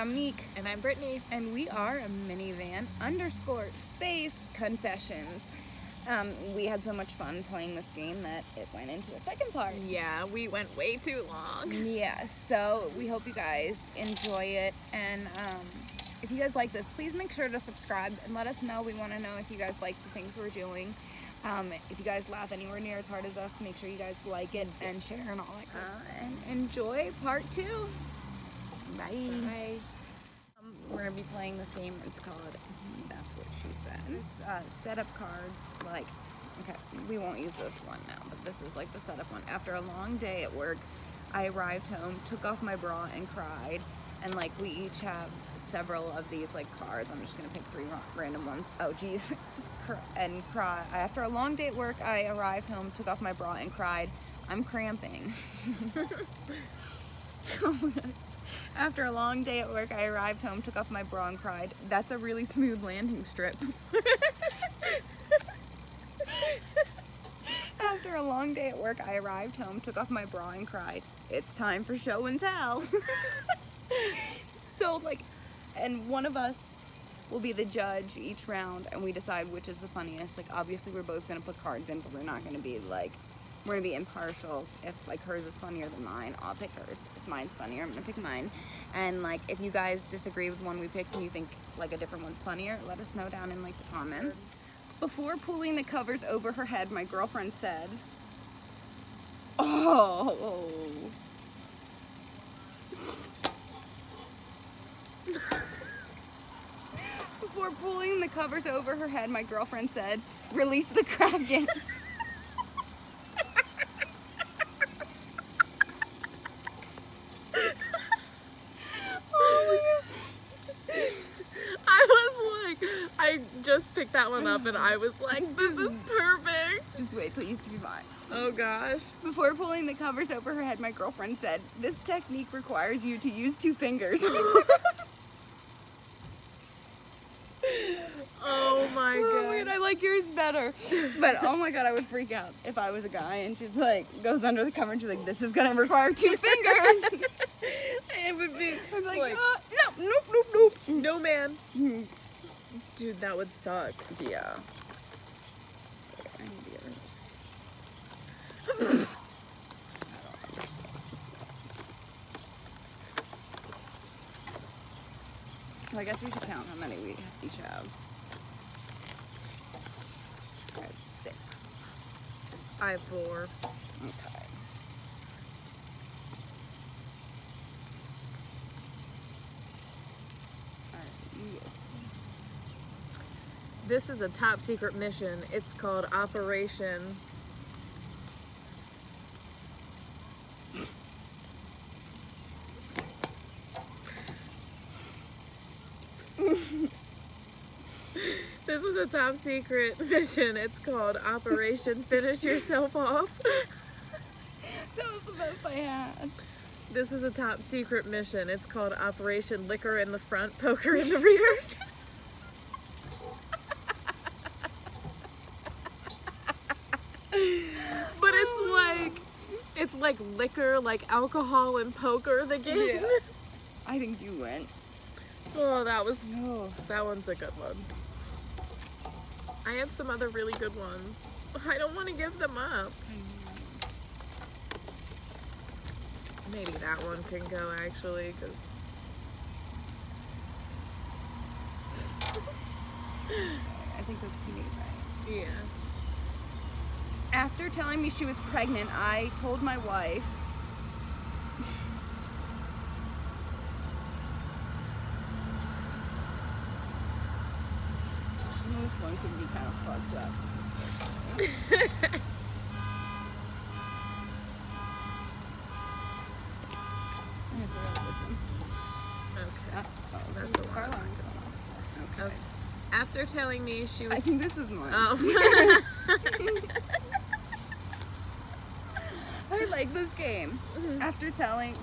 I'm Meek, And I'm Brittany. and we are a minivan underscore space confessions. Um, we had so much fun playing this game that it went into a second part. Yeah, we went way too long. Yeah, so we hope you guys enjoy it. And um, if you guys like this, please make sure to subscribe and let us know. We want to know if you guys like the things we're doing. Um, if you guys laugh anywhere near as hard as us, make sure you guys like it and share and all that good Uh, stuff. And enjoy part two. Bye. Bye. We're gonna be playing this game. It's called That's What She Said. There's uh, setup cards. Like, okay, we won't use this one now, but this is like the setup one. After a long day at work, I arrived home, took off my bra, and cried. And like, we each have several of these like cards. I'm just gonna pick three random ones. Oh, geez, and cry. After a long day at work, I arrived home, took off my bra, and cried. I'm cramping. After a long day at work, I arrived home, took off my bra, and cried. That's a really smooth landing strip. After a long day at work, I arrived home, took off my bra, and cried. It's time for show and tell. so, like, and one of us will be the judge each round, and we decide which is the funniest. Like, obviously, we're both gonna put cards in, but we're not gonna be like, we're gonna be impartial. If like hers is funnier than mine, I'll pick hers. If mine's funnier, I'm gonna pick mine. And like, if you guys disagree with one we picked and you think like a different one's funnier, let us know down in like the comments. Before pulling the covers over her head, my girlfriend said, "Oh." Before pulling the covers over her head, my girlfriend said, Release the kraken. oh I was like, I just picked that one up and I was like, this is perfect. Just wait till you see mine. Oh gosh. Before pulling the covers over her head, my girlfriend said, This technique requires you to use two fingers. Oh my oh my god, god. I like yours better. But oh my god, I would freak out if I was a guy and she's like, goes under the cover and she's like, This is gonna require two fingers. It would be I'm like, like, uh, no, nope, nope, nope. no man. Dude, that would suck. Yeah. I need to get rid of- I don't understand this. Well, I guess we should count how many we each have. I have six. I have four. Okay. Alright, you get This is a top secret mission. It's called Operation. this is a top secret mission. It's called Operation Finish Yourself Off. That was the best I had. This is a top secret mission. It's called Operation Liquor in the Front, Poker in the Rear. but it's like it's like liquor, like alcohol and poker the game. Yeah. I think you went. Oh, that was Oh. that one's a good one. I have some other really good ones. I don't want to give them up. Maybe that one can go actually, because I think that's me, right? yeah. After telling me she was pregnant, I told my wife. This one could be kind of fucked up. Like- Yeah, we'll listen. Okay. Uh, oh, so That's the it's one. car alarm is going off. Okay. Okay. After telling me she was. I think this is mine. oh. Like this game. Mm-hmm. After telling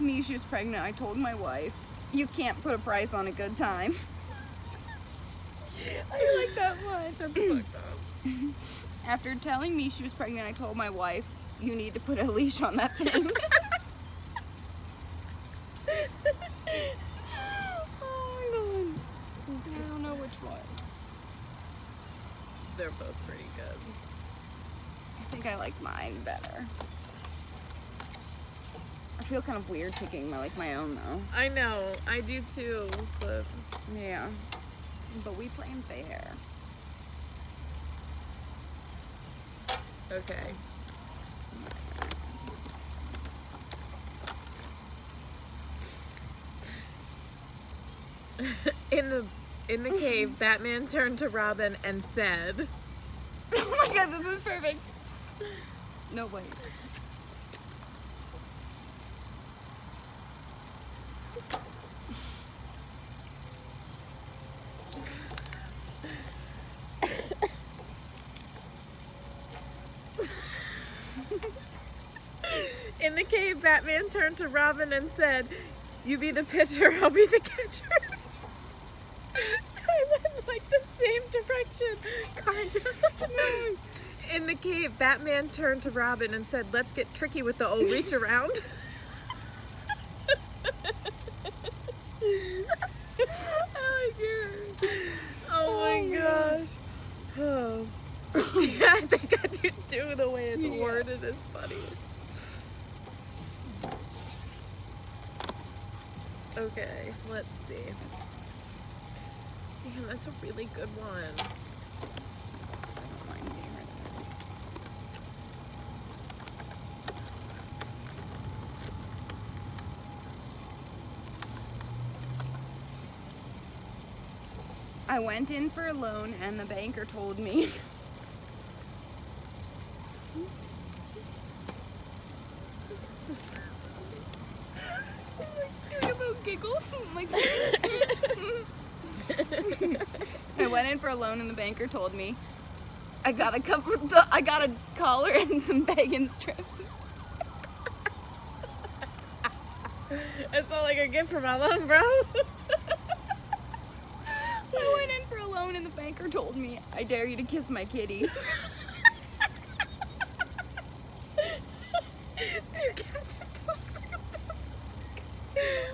me she was pregnant, I told my wife, "You can't put a price on a good time." I like that one. That's fucked up. After telling me she was pregnant, I told my wife, "You need to put a leash on that thing." Oh my god. I don't know which one? They're both pretty good. I think I like mine better. I feel kind of weird picking my like my own though. I know, I do too, but Yeah. But we playing fair. okay. in the in the cave, Batman turned to Robin and said, oh my god, this was perfect. No way. In the cave, Batman turned to Robin and said, You be the pitcher, I'll be the catcher. I went like the same direction, kind of. In the cave, Batman turned to Robin and said, Let's get tricky with the old reach around. I like yours. Oh my gosh. Oh. yeah, I think I do do the way it's worded is funny. Okay, let's see. Damn, that's a really good one. I went in for a loan and the banker told me. doing a little giggle. Like I went in for a loan and the banker told me I got a couple I got a collar and some bacon strips. It's not like a gift for my loan, bro. I went in for a loan and the banker told me I dare you to kiss my kitty. Do cats and dogs like a dog?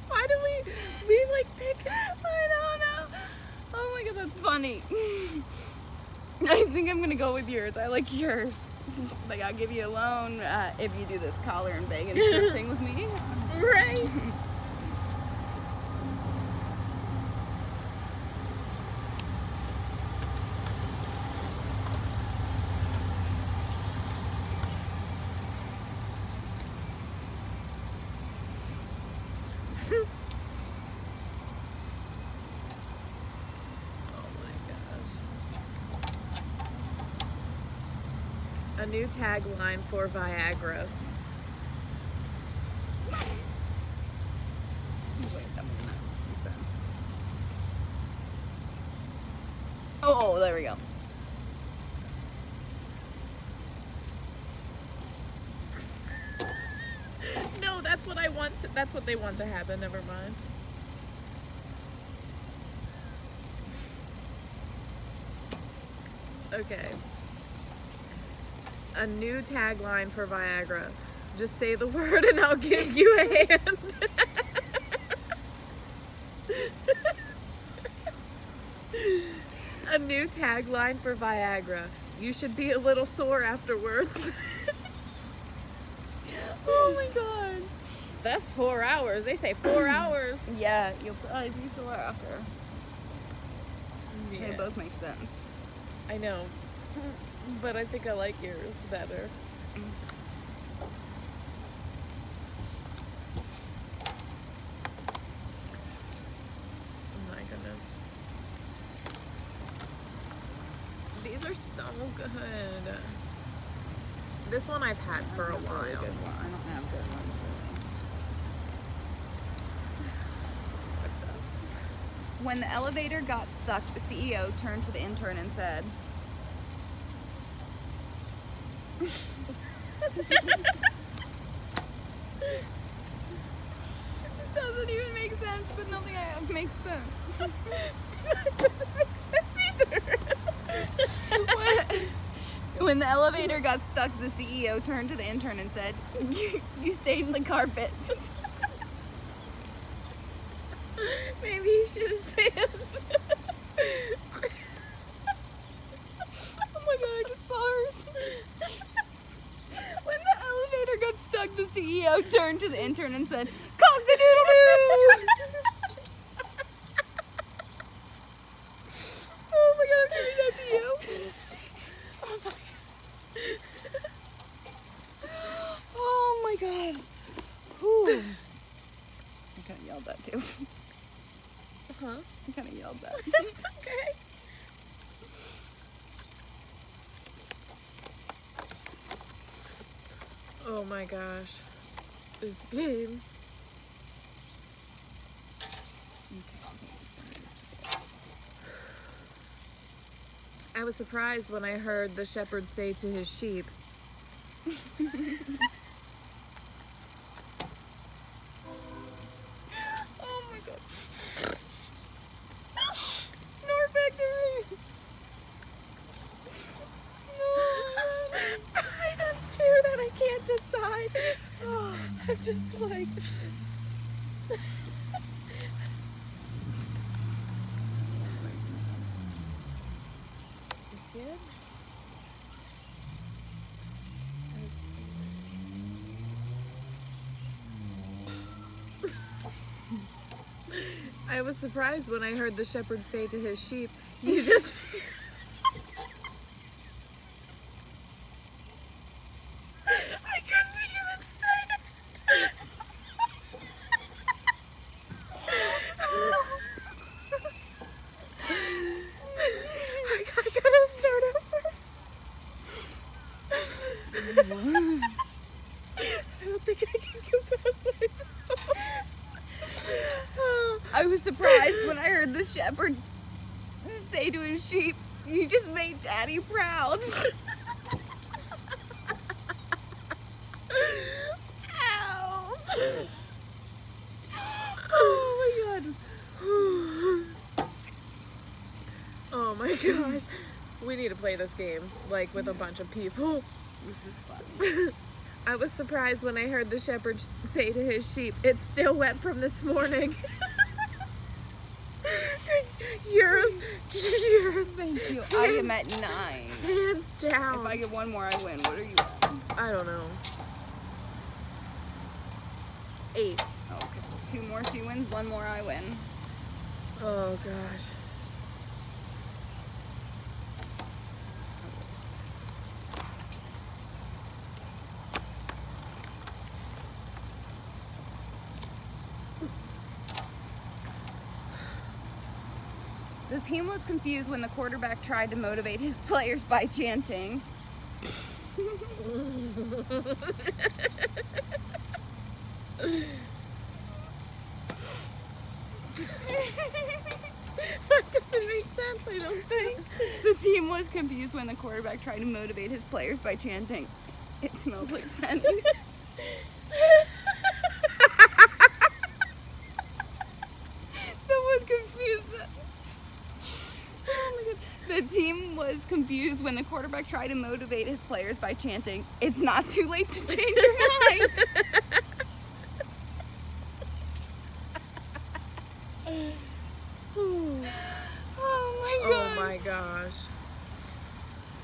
Why do we we like pick I don't know. Oh my god, that's funny. I think I'm gonna go with yours. I like yours. Like I'll give you a loan uh, if you do this collar and bacon strip thing with me. right? Oh my gosh. A new tagline for Viagra. Sense. Oh, there we go. No, that's what I want. To, that's what they want to happen. Never mind. Okay. A new tagline for Viagra. Just say the word and I'll give you a hand. a new tagline for Viagra. You should be a little sore afterwards. Oh my god. That's four hours. They say four hours. Yeah, you'll probably be sore after. They both make sense. I know. But I think I like yours better. Oh my goodness. These are so good. This one I've had for a That's really while. I don't have good ones really. When the elevator got stuck, the CEO turned to the intern and said, This doesn't even make sense, but nothing I have makes sense. it doesn't make sense either. when the elevator got stuck, the CEO turned to the intern and said, You, you stained the carpet. Maybe he should have CEO turned to the intern and said, "Cock the doodle doo." oh my god, maybe that's you. Oh my. Oh my god. Whew. I kind of yelled that too. Huh? I kind of yelled that. It's okay. Oh my gosh. This game. I was surprised when I heard the shepherd say to his sheep, Oh my god. Snort Factory. I have two that I can't decide. Oh, I'm just like. I was surprised when I heard the shepherd say to his sheep, You just. I couldn't even say it. I, I gotta start over. I don't think I can compose myself. I was surprised when I heard the shepherd say to his sheep, You just made daddy proud. Ouch. Oh my god. Oh my gosh. We need to play this game, like with a bunch of people. This is fun. I was surprised when I heard the shepherd say to his sheep, It's still wet from this morning. yours, yours, Thank you. I am at nine. hands down. If I get one more, I win. What are you at? I don't know. Eight. Oh, okay. Two more, she wins. One more, I win. Oh gosh. The team was confused when the quarterback tried to motivate his players by chanting. that doesn't make sense, I don't think. The team was confused when the quarterback tried to motivate his players by chanting, It smells like pennies. Someone confused that. Oh my god. Was confused when the quarterback tried to motivate his players by chanting, It's not too late to change your mind. oh my oh god. Oh my gosh.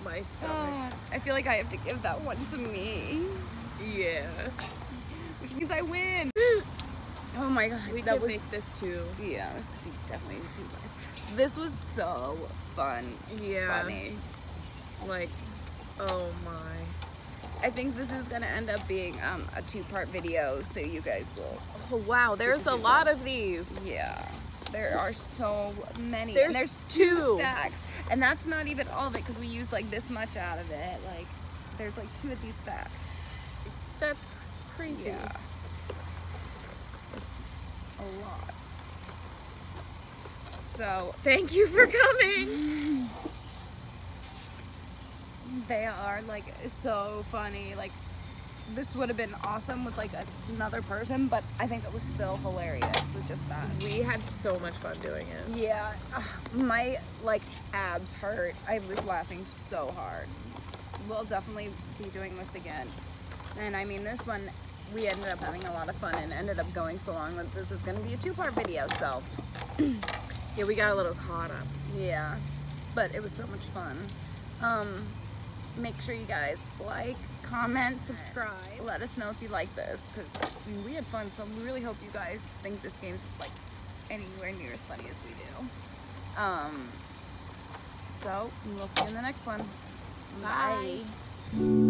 My stomach. Oh, I feel like I have to give that one to me, Yeah. which means I win. Oh my god, We that could was make this too. yeah, this could be definitely too bad. This was so fun, Yeah. funny. Like, oh my. I think this is gonna end up being um, a two-part video, so you guys will. Oh wow, there's a lot of these. Yeah, there are so many. There's and there's two two. stacks, and that's not even all of it because we used like this much out of it. Like, there's like two of these stacks. That's crazy. Yeah. It's a lot. So Thank you for coming. they are like so funny. Like this would have been awesome with like another person, but I think it was still hilarious with just us. We had so much fun doing it. yeah, ugh, my like abs hurt. I was laughing so hard. We'll definitely be doing this again. And I mean, this one we ended up having a lot of fun and ended up going so long that this is going to be a two-part video. So Yeah, we got a little caught up. Yeah, but it was so much fun. Um, make sure you guys like, comment, subscribe. Let us know if you like this because I mean, we had fun. So we really hope you guys think this game's just like anywhere near as funny as we do. Um, so we'll see you in the next one. Bye. Bye.